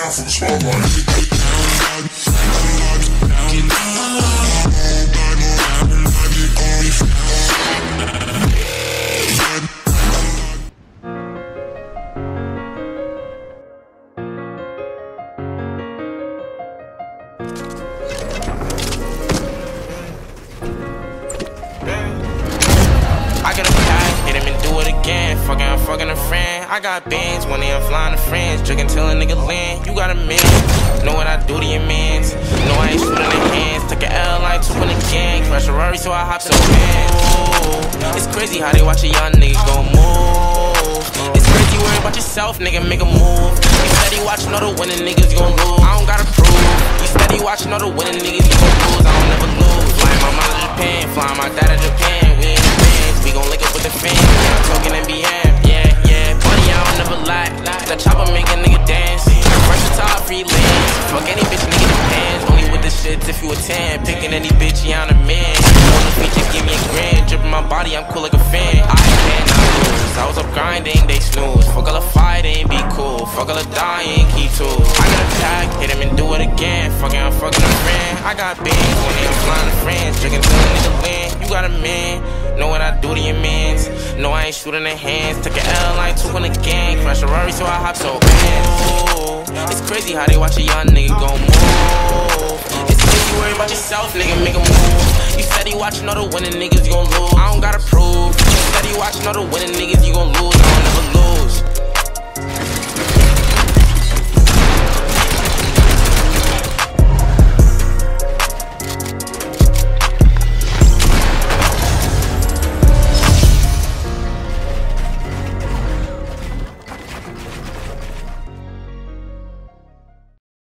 down for the spotlight. Fucking, fucking friend. I got bands when they I'm flying to friends. Drinking till a nigga land. You got a man. Know what I do to your mans. Know I ain't shooting their hands. Took an L like two in the gang. Crash a Rari, so I hopped in the. It's crazy how they watch a young nigga go move. It's crazy worry about yourself, nigga, make a move. You steady watching all the winning niggas, gon' lose. I don't gotta prove. You steady watching all the winning niggas, gon' lose. Freelance. Fuck any bitch, nigga, depends. Only with the shits if you a 10. Picking any bitch, yeah, I'm a man. On the feature, give me a grand. Dripping my body, I'm cool like a fan. I cannot lose. I was up grinding, they snooze. Fuck all the fighting, be cool. Fuck all the dying, keep tools. I got a pack, hit him and do it again. Fucking, I'm fucking a friend. I got bands when I'm flying to friends. Drinking till a nigga win. You got a man. Know what I do to your mans. Know I ain't shooting their hands. Took an L line, two in the gang. Crash a Rari, so I hop so cool. It's crazy how they watch a young nigga go move. It's crazy worry about yourself, nigga, make a move. You steady watching all the winning niggas, you gon' lose. I don't gotta prove. You steady watching all the winning